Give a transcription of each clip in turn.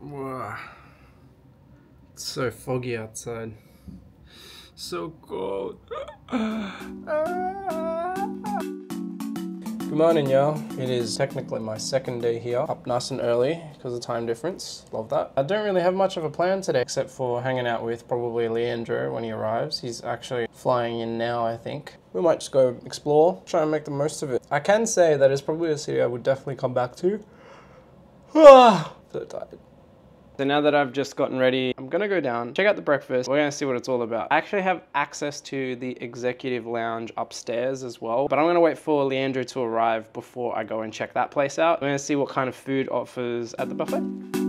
Wow. It's so foggy outside. So cold. Good morning, y'all. It is technically my second day here, up nice and early because of time difference. Love that. I don't really have much of a plan today except for hanging out with probably Leandro when he arrives. He's actually flying in now, I think. We might just go explore, try and make the most of it. I can say that it's probably a city I would definitely come back to. So tired. So now that I've just gotten ready, I'm gonna go down, check out the breakfast. We're gonna see what it's all about. I actually have access to the executive lounge upstairs as well, but I'm gonna wait for Leandro to arrive before I go and check that place out. We're gonna see what kind of food offers at the buffet.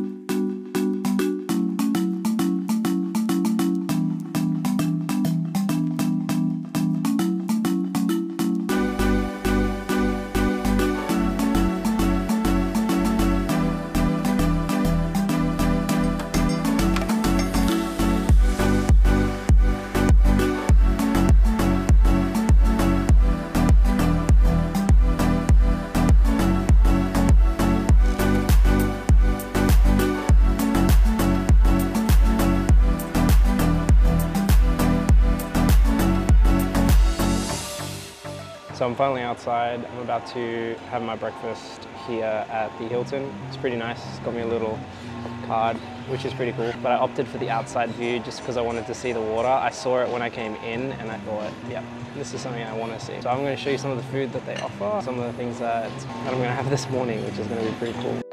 So I'm finally outside. I'm about to have my breakfast here at the Hilton. It's pretty nice. It's got me a little card, which is pretty cool. But I opted for the outside view just because I wanted to see the water. I saw it when I came in and I thought, yeah, this is something I want to see. So I'm going to show you some of the food that they offer, some of the things that, I'm going to have this morning, which is going to be pretty cool.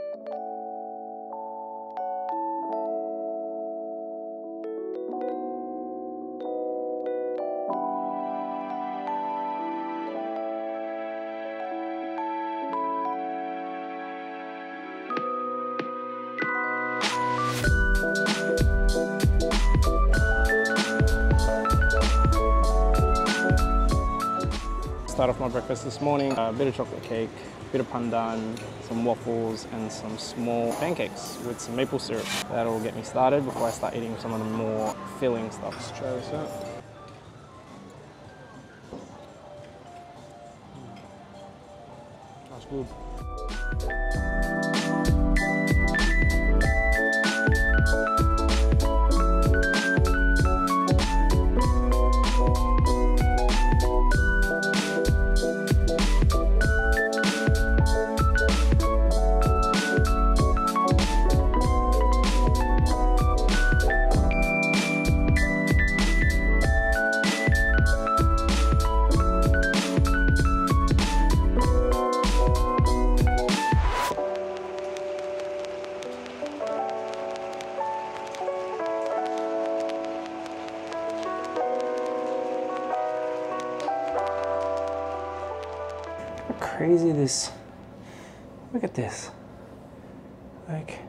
Start off my breakfast this morning, a bit of chocolate cake, a bit of pandan, some waffles and some small pancakes with some maple syrup. That'll get me started before I start eating some of the more filling stuff. Let's try this out. That's good. How crazy this. Look at this. Like,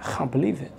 I can't believe it.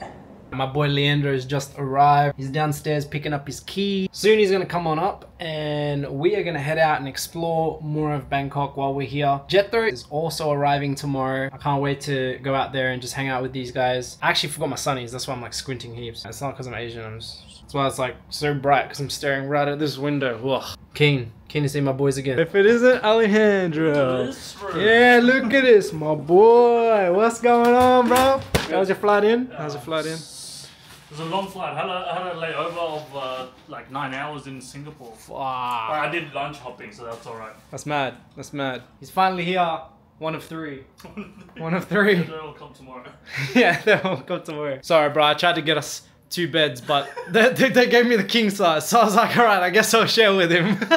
My boy Leandro has just arrived. He's downstairs picking up his key. Soon he's gonna come on up and we are gonna head out and explore more of Bangkok while we're here. Jethro is also arriving tomorrow. I can't wait to go out there and just hang out with these guys. I actually forgot my sunnies. That's why I'm like squinting heaps. It's not because I'm Asian. I'm just, that's why it's like so bright because I'm staring right at this window. Ugh. Keen. Keen to see my boys again. If it isn't Alejandro. Yeah, look at this, my boy. What's going on, bro? How's your flight in? How's your flight in? It was a long flight. I had a, I had a layover of uh, like nine hours in Singapore. Wow. But I did lunch hopping, so that's alright. That's mad. That's mad. He's finally here. One of three. One of three. They'll come tomorrow. yeah, they'll come tomorrow. Sorry, bro. I tried to get us two beds, but they, they, they gave me the king size. So I was like, all right, I guess I'll share with him.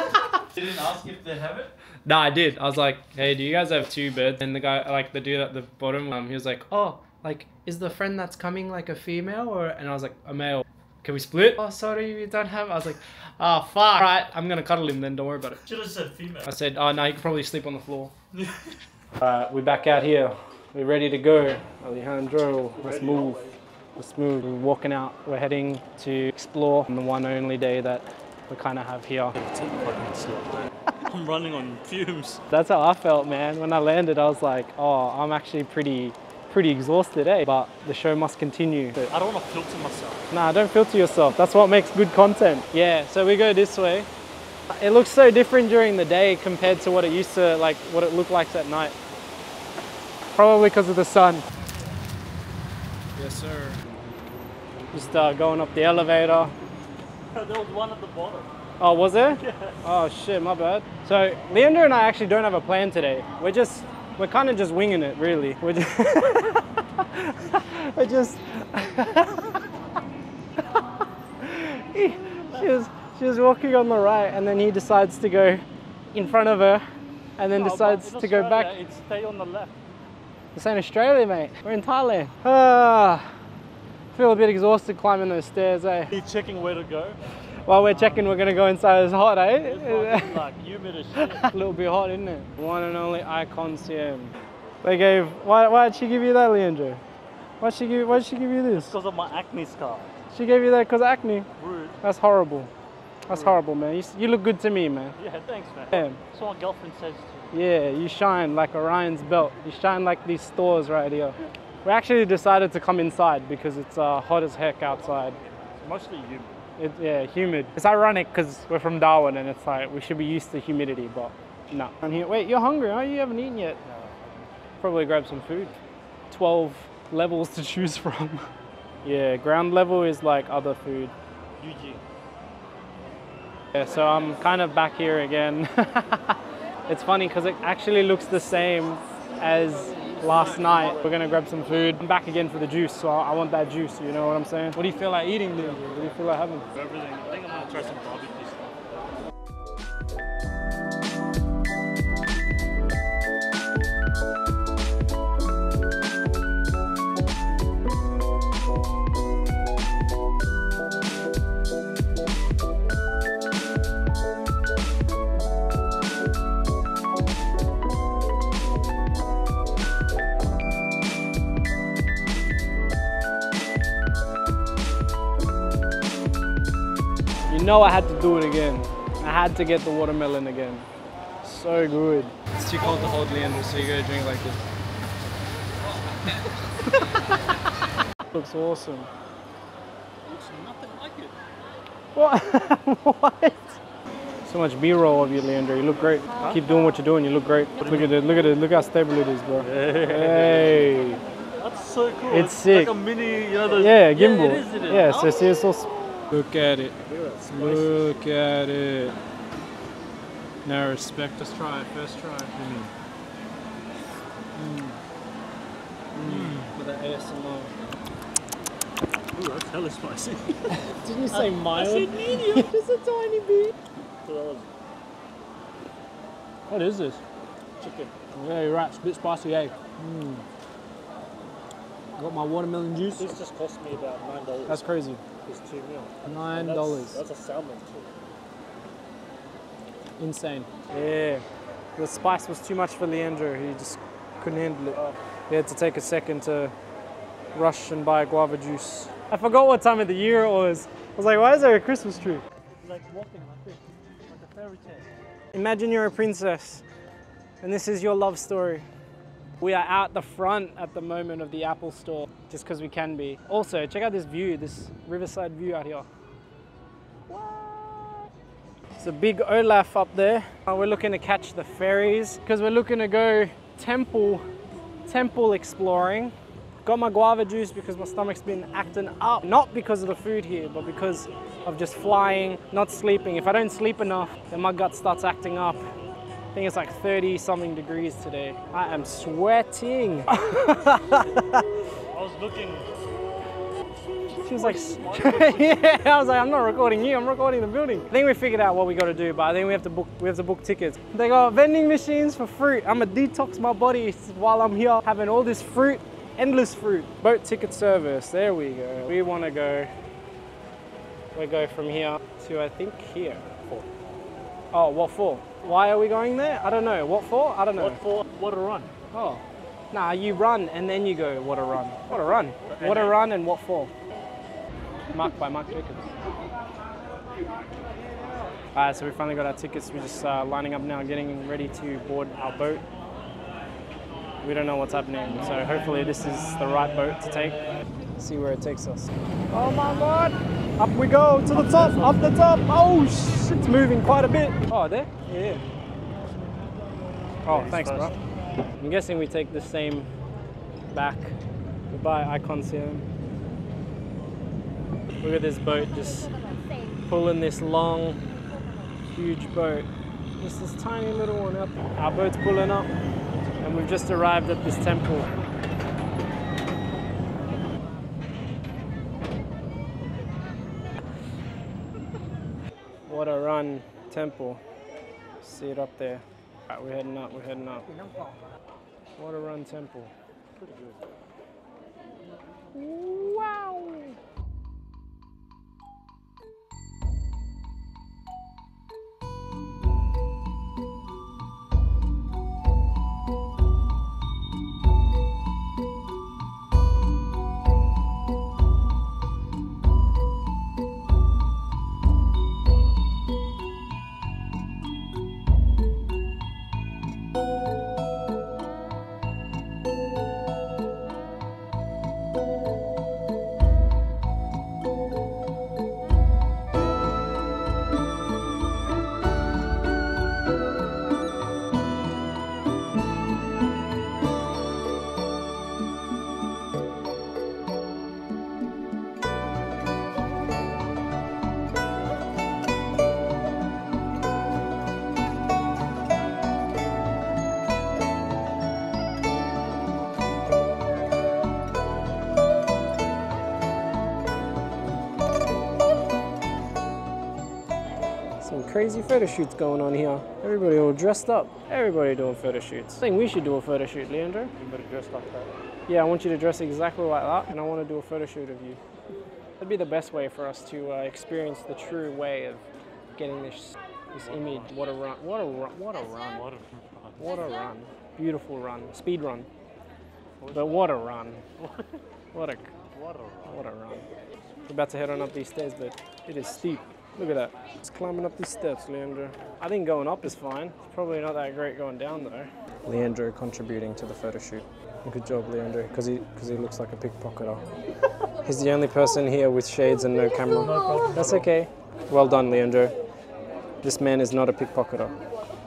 You didn't ask if they have it? No, I did. I was like, hey, do you guys have two beds? And the guy, like the dude at the bottom, um, he was like, oh, like, is the friend that's coming like a female or? And I was like, a male. Can we split? Oh, sorry, we don't have. I was like, oh, fuck. Right, I'm gonna cuddle him then. Don't worry about it. Should have said female. I said, oh, no, you can probably sleep on the floor. Alright, we're back out here. We're ready to go. Alejandro, let's Ready, move. Let's. We're walking out. We're heading to explore on the one only day that we kind of have here. I'm running on fumes. That's how I felt, man. When I landed, I was like, oh, I'm actually pretty, pretty exhausted, eh? But the show must continue. I don't want to filter myself. Nah, don't filter yourself. That's what makes good content. Yeah, so we go this way. It looks so different during the day compared to what it used to, like, what it looked like at night. Probably because of the sun. Yes, sir. Just uh, going up the elevator. there was one at the bottom. Oh, was there? Yeah. Oh shit, my bad. So Leander and I actually don't have a plan today. We're just, we're kind of just winging it, really. We're just, we're just. She was, she was walking on the right, and then he decides to go in front of her, and then No, decides in to go back. It's stay on the left. This ain't Australia, mate. We're in Thailand. Ah, feel a bit exhausted climbing those stairs, eh? He's checking where to go. While we're checking, we're gonna go inside. It's hot, eh? fucking, like humid as shit. a little bit hot, isn't it? One and only ICONSIAM. They gave. Why? Why did she give you that, Leandro? Why she give? Why did she give you this? Because of my acne scar. She gave you that because acne. Rude. That's horrible. That's horrible, man. You, you look good to me, man. Yeah, thanks, man. Yeah. That's what my girlfriend says too. Yeah, you shine like Orion's belt. You shine like these stores right here. We actually decided to come inside because it's uh, hot as heck outside. It's mostly humid. It, yeah, humid. It's ironic because we're from Darwin and it's like we should be used to humidity, but no. Here. Wait, you're hungry? Huh? You haven't eaten yet. Probably grab some food. 12 levels to choose from. yeah, ground level is like other food. UG. Yeah, so I'm kind of back here again. it's funny because it actually looks the same as last night. We're gonna grab some food. I'm back again for the juice, so I want that juice. You know what I'm saying? What do you feel like eating, dude? What do you feel like having? Everything. I think I'm gonna try some barbecue know I had to do it again. I had to get the watermelon again. So good. It's too cold to hold Leander, so you gotta drink like this. Looks awesome. Looks nothing like it. What? what? So much B-roll of you, Leander. You look great. Keep doing what you're doing. You look great. Look at it. Look at it. Look how stable it is, bro. Hey. That's so cool. It's sick. like a mini, you know, those. Yeah, gimbal. Yeah, it is, it is. Yeah, so see, it's all. Sp- Look at it. Look at that spice. Look at it. No respect. Let's try it. First try. Mm. With the ASMR. Ooh, that's hella spicy. Didn't you say mild? I said medium. Just a tiny bit. So that was What is this? chicken. Yeah, you're right. It's a bit spicy, eh? Mm. Got my watermelon juice. This just cost me about nine dollars. That's crazy. It's two mil. Nine dollars. That's a salmon too. Insane. Yeah. The spice was too much for Leandro. He just couldn't handle it. Oh. He had to take a second to rush and buy guava juice. I forgot what time of the year it was. I was like, why is there a Christmas tree? It's like walking like this, like a fairy tale. Imagine you're a princess and this is your love story. We are out the front at the moment of the Apple store just because we can be. Also, check out this view, this riverside view out here. It's a big Olaf up there. Uh, we're looking to catch the ferries because we're looking to go temple, temple exploring. Got my guava juice because my stomach's been acting up. Not because of the food here, but because of just flying, not sleeping. If I don't sleep enough, then my gut starts acting up. I think it's like 30 something degrees today. I am sweating. I was looking. She was like, yeah, I was like, I'm not recording you, I'm recording the building. I think we figured out what we gotta do, but I think we have to book, we have to book tickets. They got vending machines for fruit. I'm gonna detox my body while I'm here having all this fruit, endless fruit. Boat ticket service, there we go. We wanna go, we go from here to I think here. Oh, what for? Why are we going there? I don't know. What for? I don't know. What for? What a run. Oh. Nah, you run and then you go, what a run. What a run. What a run and what for? Marked by Marc Jacobs. Alright, so we finally got our tickets. We're just uh, lining up now, getting ready to board our boat. We don't know what's happening, so hopefully this is the right boat to take. See where it takes us. Oh my god! Up we go to the top, up the top. Oh, sh- it's moving quite a bit. Oh, there? Yeah. Oh, Ladies thanks, bro. I'm guessing we take the same back Goodbye, ICONSIAM. Look at this boat just pulling this long, huge boat. Just this tiny little one up. Our boat's pulling up, and we've just arrived at this temple. Run temple. See it up there. Alright, we're heading up, we're heading up. Run temple. Wow! Some crazy photo shoots going on here. Everybody all dressed up. Everybody doing photo shoots. I think we should do a photo shoot, Leandro. You better dress like that. Yeah, I want you to dress exactly like that, and I want to do a photo shoot of you. That'd be the best way for us to uh, experience the true way of getting this this image. What a run! What a run! What a run! What a run! What a run! Beautiful run, speed run. But what a run! What a what a run! what a run! We're about to head on up these stairs, but it is steep. Look at that. It's climbing up these steps, Leandro. I think going up is fine. It's probably not that great going down though. Leandro contributing to the photo shoot. Good job, Leandro, because he because he looks like a pickpocketer. He's the only person here with shades and no camera. No problem. That's okay. Well done, Leandro. This man is not a pickpocketer.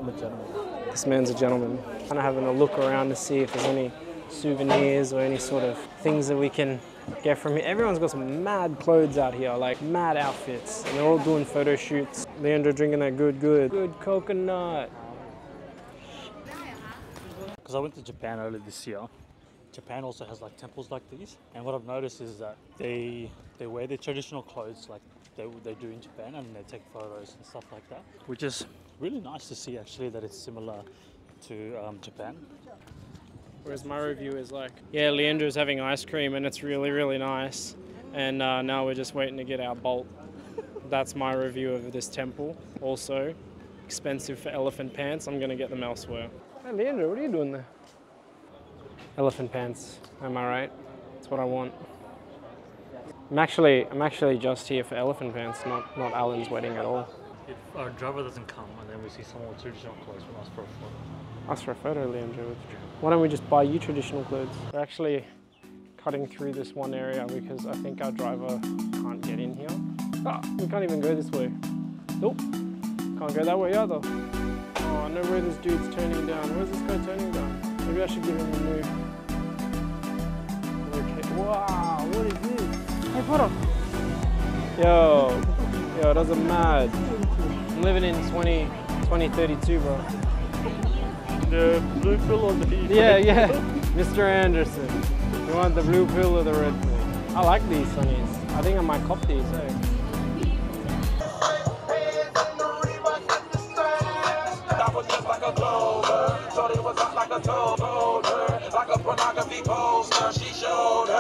I'm a gentleman. This man's a gentleman. Kind of having a look around to see if there's any souvenirs or any sort of things that we can get from here. Everyone's got some mad clothes out here, like mad outfits, and they're all doing photo shoots. Leandro drinking that good, good, good coconut. Because I went to Japan earlier this year. Japan also has like temples like these, and what I've noticed is that they they wear their traditional clothes like they, they do in Japan, and they take photos and stuff like that, which is really nice to see actually that it's similar to um, Japan. Whereas my review is like, yeah, Leandro's having ice cream and it's really, really nice. And uh, now we're just waiting to get our bolt. That's my review of this temple. Also, expensive for elephant pants. I'm gonna get them elsewhere. Hey, Leandro, what are you doing there? Elephant pants. Am I right? That's what I want. I'm actually, I'm actually just here for elephant pants, not not Alan's wedding at all. If our driver doesn't come and then we see someone with traditional clothes, we'll ask for a photo. Ask for a photo, Leandro. Why don't we just buy you traditional clothes? We're actually cutting through this one area because I think our driver can't get in here. Ah, we can't even go this way. Nope, can't go that way either. Oh, I know where this dude's turning down. Where's this guy turning down? Maybe I should give him a move. Okay. Wow, what is this? Hey, photo. Yo, yo, that's a mad. I'm living in 20, 2032, bro. The blue pill or the Yeah, yeah. Mr. Anderson. You want the blue pill or the red pill? I like these sunnies. I think I might cop these, eh? That was just like a clover. Shorty was hot like a toad. Like a pornography poster. She showed her.